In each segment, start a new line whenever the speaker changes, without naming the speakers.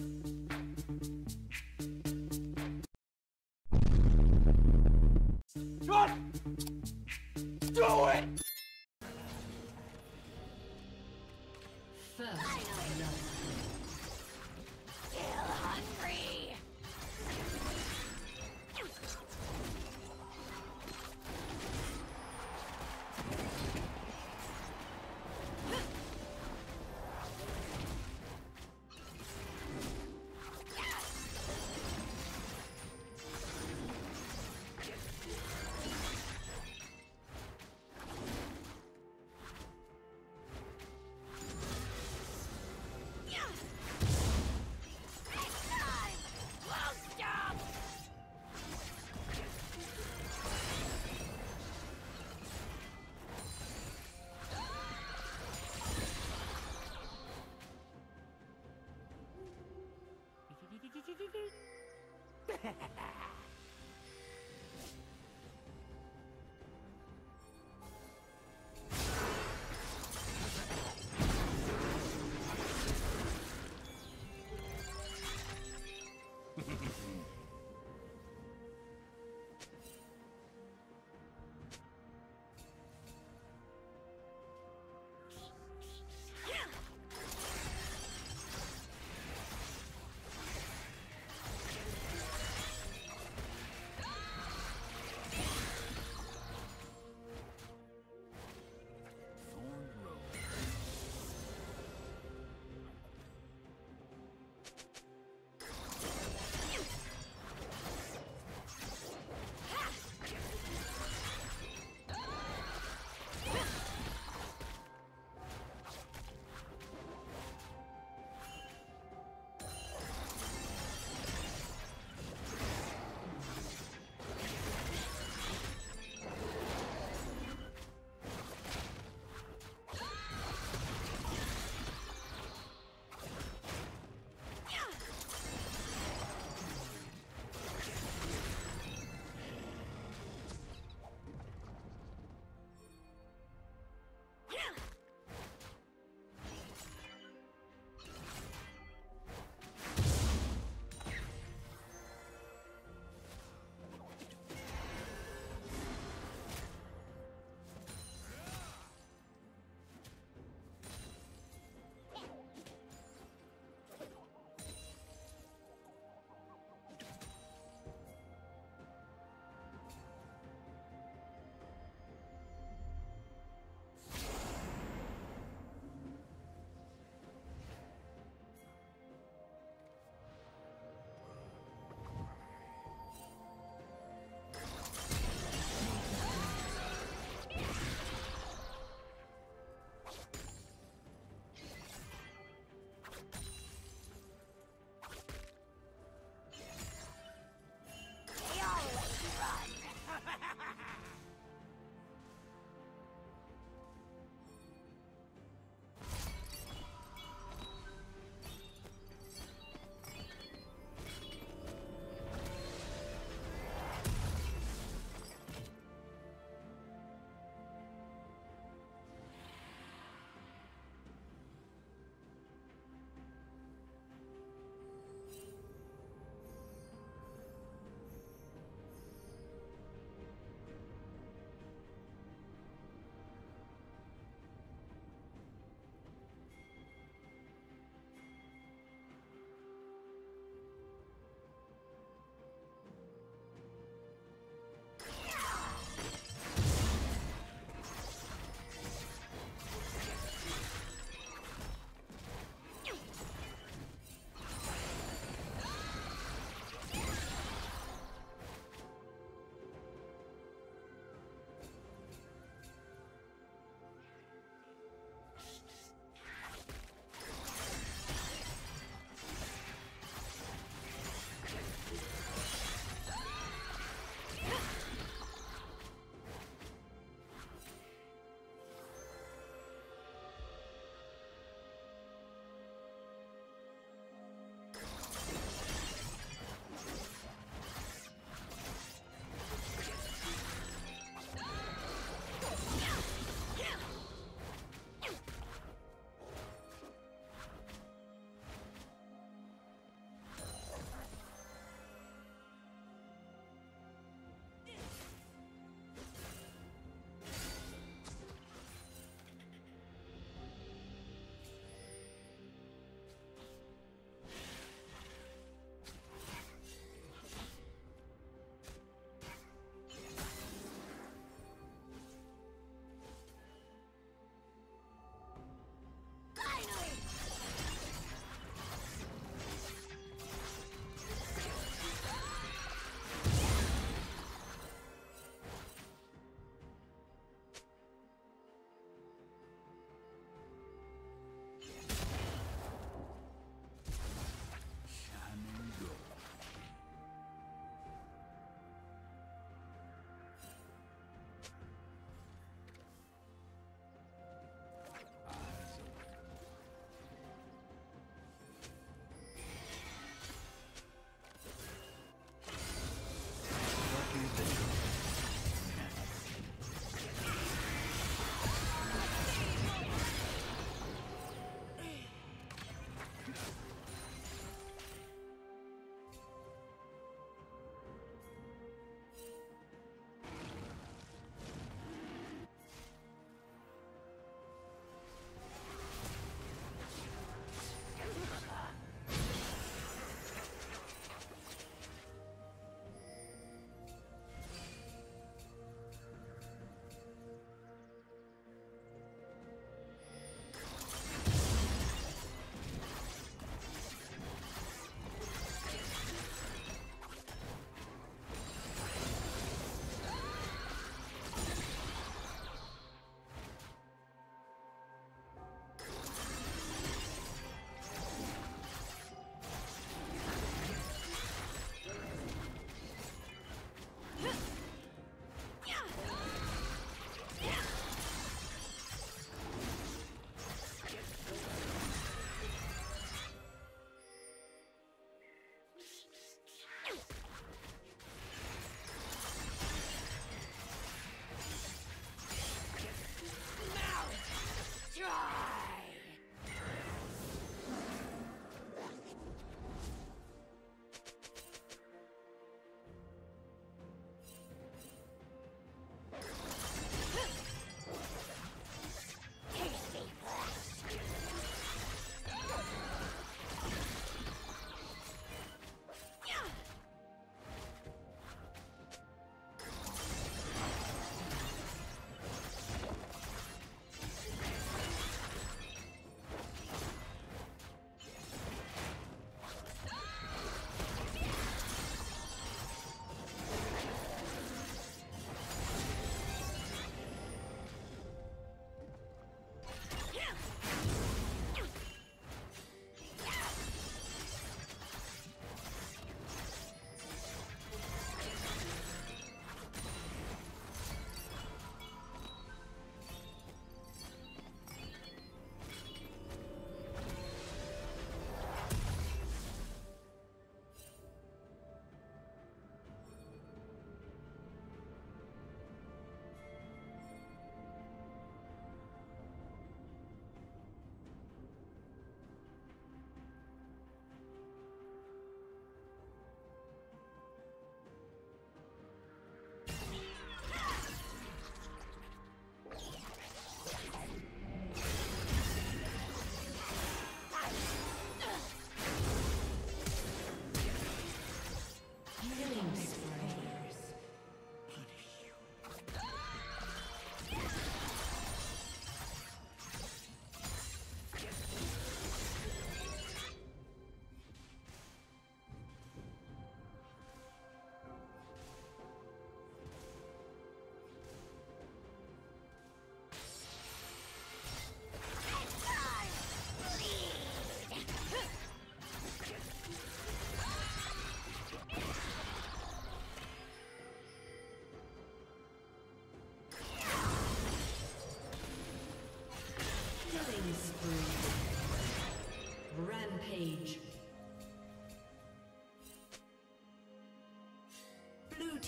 Do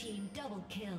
team double kill.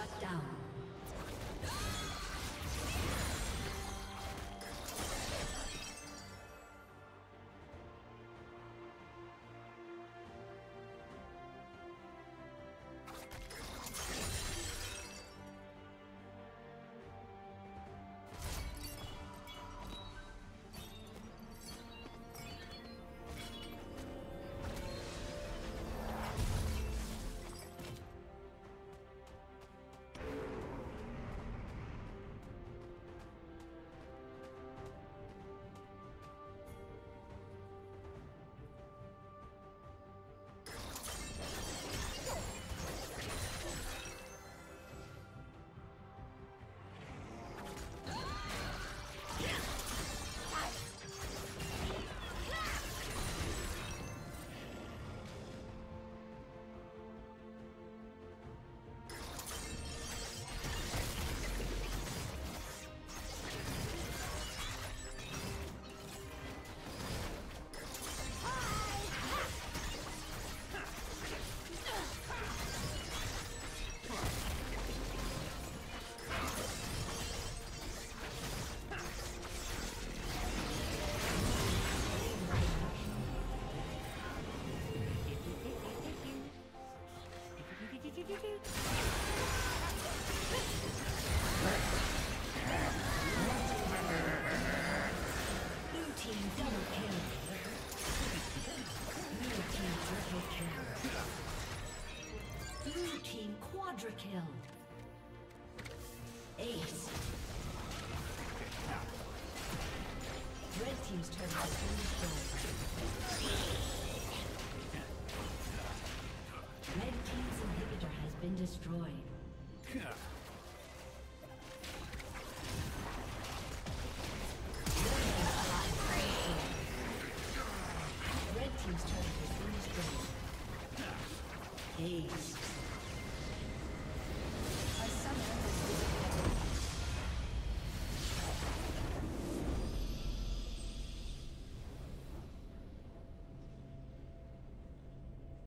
Shut down. Quadra kill. Ace. Red team's turret has been